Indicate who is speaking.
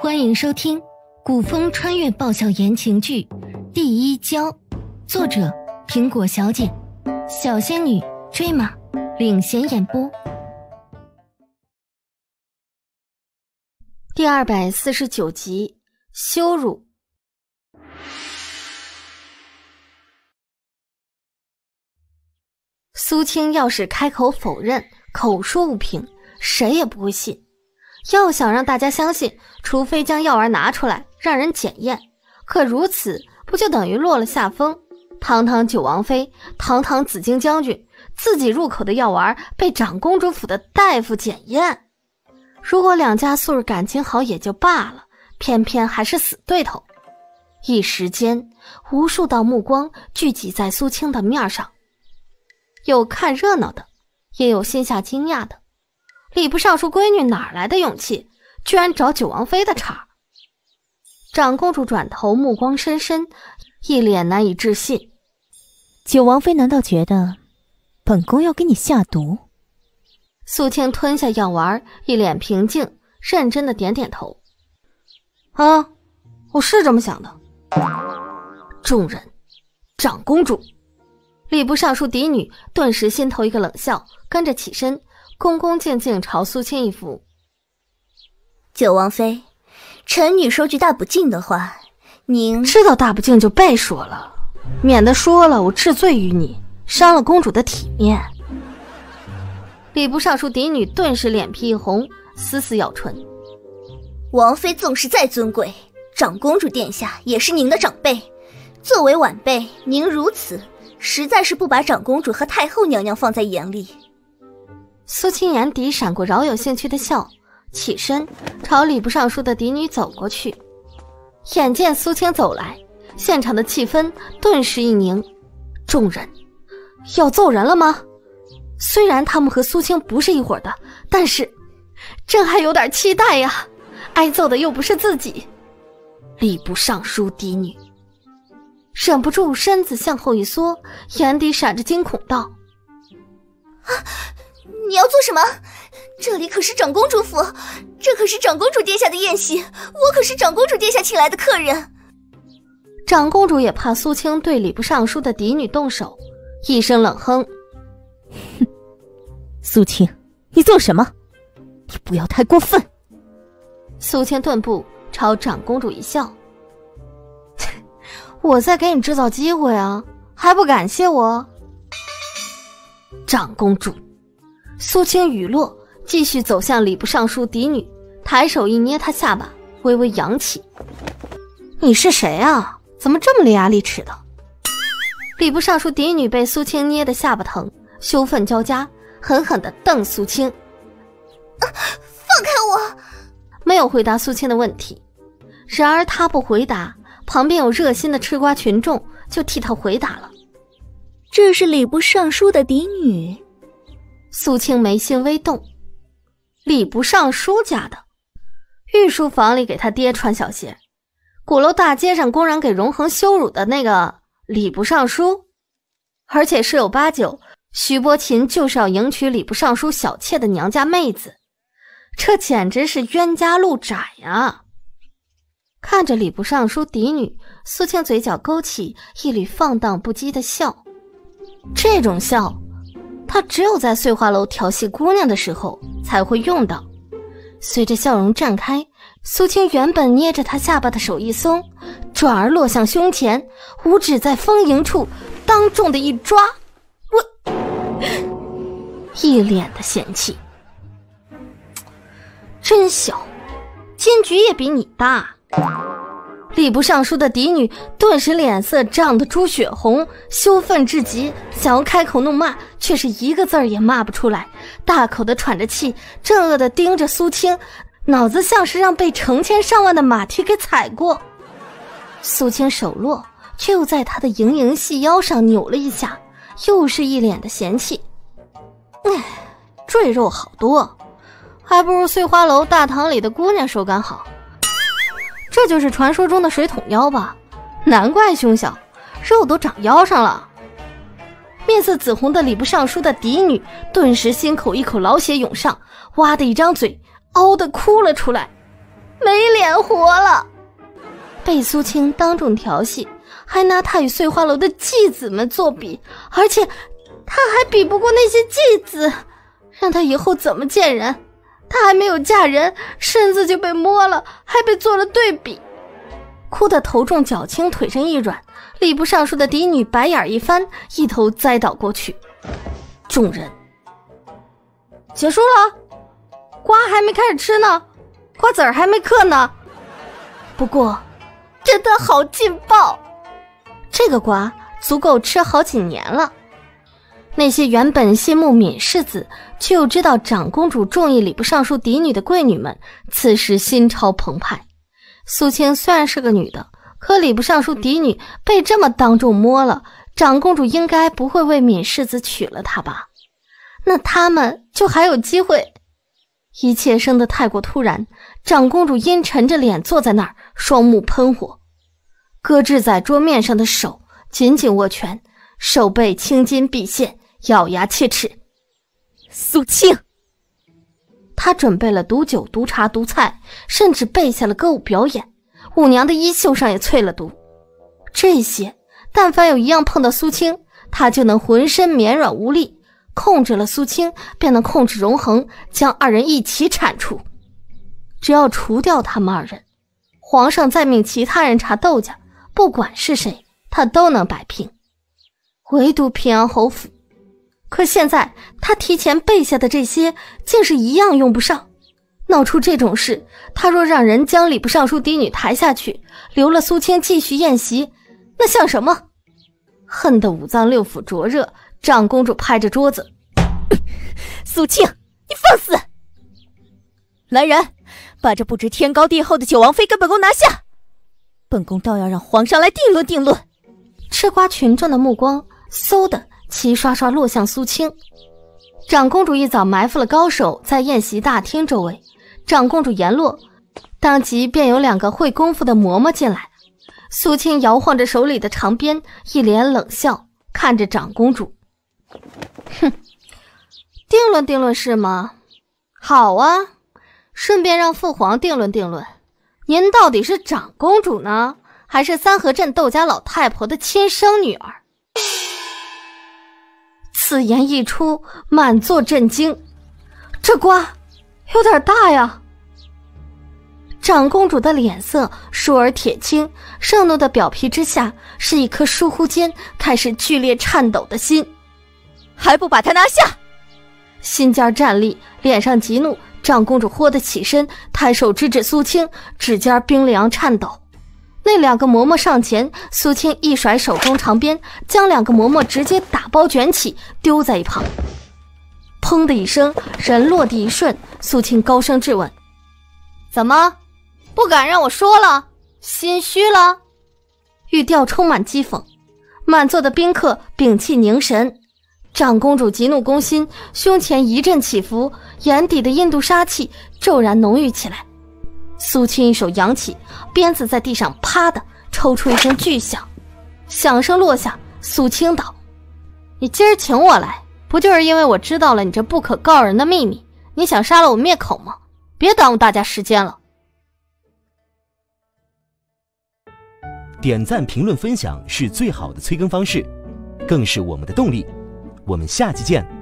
Speaker 1: 欢迎收听古风穿越爆笑言情剧《第一娇》，作者苹果小姐，小仙女追马领衔演播。第二百四十九集，羞辱。苏青要是开口否认，口说无凭，谁也不会信。要想让大家相信，除非将药丸拿出来让人检验。可如此不就等于落了下风？堂堂九王妃，堂堂紫荆将军，自己入口的药丸被长公主府的大夫检验。如果两家素日感情好也就罢了，偏偏还是死对头。一时间，无数道目光聚集在苏青的面上，有看热闹的，也有心下惊讶的。礼部尚书闺女哪来的勇气，居然找九王妃的茬？长公主转头，目光深深，一脸难以置信。
Speaker 2: 九王妃难道觉得本宫要给你下毒？
Speaker 1: 苏青吞下药丸，一脸平静，认真的点点头。啊，我是这么想的。众人，长公主，礼部尚书嫡女顿时心头一个冷笑，跟着起身。恭恭敬敬朝苏青一扶。
Speaker 3: 九王妃，臣女说句大不敬的话，您
Speaker 1: 知道大不敬就别说了，免得说了我治罪于你，伤了公主的体面。礼部尚书嫡女顿时脸皮一红，死死咬唇。
Speaker 3: 王妃纵使再尊贵，长公主殿下也是您的长辈，作为晚辈，您如此，实在是不把长公主和太后娘娘放在眼里。
Speaker 1: 苏青眼底闪过饶有兴趣的笑，起身朝礼部尚书的嫡女走过去。眼见苏青走来，现场的气氛顿时一凝。众人要揍人了吗？虽然他们和苏青不是一伙的，但是朕还有点期待呀。挨揍的又不是自己。礼部尚书嫡女忍不住身子向后一缩，眼底闪着惊恐，道：“
Speaker 3: 啊！”你要做什么？这里可是长公主府，这可是长公主殿下的宴席，我可是长公主殿下请来的客人。
Speaker 1: 长公主也怕苏青对礼部尚书的嫡女动手，一声冷哼：“
Speaker 2: 哼，苏青，你做什么？你不要太过分。”
Speaker 1: 苏青顿步朝长公主一笑：“ 我在给你制造机会啊，还不感谢我？”长公主。苏青雨落，继续走向礼部尚书嫡女，抬手一捏她下巴，微微扬起：“你是谁啊？怎么这么伶牙俐齿的？”礼部尚书嫡女被苏青捏的下巴疼，羞愤交加，狠狠的瞪苏青：“
Speaker 3: 放开我！”
Speaker 1: 没有回答苏青的问题。然而他不回答，旁边有热心的吃瓜群众就替他回答了：“
Speaker 3: 这是礼部尚书的嫡女。”
Speaker 1: 苏青眉心微动，礼部尚书家的御书房里给他爹穿小鞋，鼓楼大街上公然给荣恒羞辱的那个礼部尚书，而且十有八九，徐伯琴就是要迎娶礼部尚书小妾的娘家妹子，这简直是冤家路窄呀！看着礼部尚书嫡女，苏青嘴角勾起一缕放荡不羁的笑，这种笑。他只有在碎花楼调戏姑娘的时候才会用到。随着笑容绽开，苏青原本捏着他下巴的手一松，转而落向胸前，五指在丰盈处当众的一抓，我一脸的嫌弃，真小，金菊也比你大。礼部尚书的嫡女顿时脸色涨得猪血红，羞愤至极，想要开口怒骂，却是一个字儿也骂不出来，大口的喘着气，震恶的盯着苏青，脑子像是让被成千上万的马蹄给踩过。苏青手落，却又在他的盈盈细腰上扭了一下，又是一脸的嫌弃。哎，赘肉好多，还不如碎花楼大堂里的姑娘手感好。这就是传说中的水桶腰吧？难怪胸小，肉都长腰上了。面色紫红的礼部尚书的嫡女顿时心口一口老血涌上，哇的一张嘴，嗷的哭了出来。没脸活了。被苏青当众调戏，还拿他与碎花楼的继子们作比，而且他还比不过那些继子，让他以后怎么见人？她还没有嫁人，身子就被摸了，还被做了对比，哭得头重脚轻，腿上一软。礼部尚书的嫡女白眼一翻，一头栽倒过去。众人结束了，瓜还没开始吃呢，瓜子儿还没嗑呢。不过，真的好劲爆，这个瓜足够吃好几年了。那些原本羡慕闵世子，却又知道长公主中意礼部尚书嫡女的贵女们，此时心潮澎湃。苏青虽然是个女的。可礼部尚书嫡女被这么当众摸了，长公主应该不会为闵世子娶了她吧？那他们就还有机会？一切生得太过突然，长公主阴沉着脸坐在那儿，双目喷火，搁置在桌面上的手紧紧握拳，手背青筋毕现，咬牙切齿。
Speaker 2: 苏青，
Speaker 1: 他准备了毒酒、毒茶、毒菜，甚至备下了歌舞表演。五娘的衣袖上也淬了毒，这些但凡有一样碰到苏青，他就能浑身绵软无力。控制了苏青，便能控制荣恒，将二人一起铲除。只要除掉他们二人，皇上再命其他人查窦家，不管是谁，他都能摆平。唯独平阳侯府，可现在他提前备下的这些，竟是一样用不上。闹出这种事，他若让人将礼部尚书嫡女抬下去，留了苏青继续宴席，那像什么？恨得五脏六腑灼热。长公主拍着桌子：“
Speaker 2: 苏青，你放肆！来人，把这不知天高地厚的九王妃跟本宫拿下！本宫倒要让皇上来定论定论。”
Speaker 1: 吃瓜群众的目光嗖的齐刷刷落向苏青。长公主一早埋伏了高手在宴席大厅周围。长公主言落，当即便有两个会功夫的嬷嬷进来。苏青摇晃着手里的长鞭，一脸冷笑，看着长公主：“哼，定论定论是吗？好啊，顺便让父皇定论定论，您到底是长公主呢，还是三河镇窦家老太婆的亲生女儿？”此言一出，满座震惊，这瓜。有点大呀！长公主的脸色倏而铁青，盛怒的表皮之下是一颗疏忽间开始剧烈颤抖的心，
Speaker 2: 还不把他拿下！
Speaker 1: 心尖站立，脸上急怒。长公主豁得起身，抬手直指苏青，指尖冰凉颤抖。那两个嬷嬷上前，苏青一甩手中长鞭，将两个嬷嬷直接打包卷起，丢在一旁。砰的一声，人落地一瞬，苏青高声质问：“怎么，不敢让我说了？心虚了？”语调充满讥讽。满座的宾客屏气凝神，长公主急怒攻心，胸前一阵起伏，眼底的印度杀气骤然浓郁起来。苏青一手扬起鞭子，在地上啪的抽出一声巨响，响声落下，苏青道：“你今儿请我来。”不就是因为我知道了你这不可告人的秘密，你想杀了我灭口吗？别耽误大家时间了。
Speaker 4: 点赞、评论、分享是最好的催更方式，更是我们的动力。我们下期见。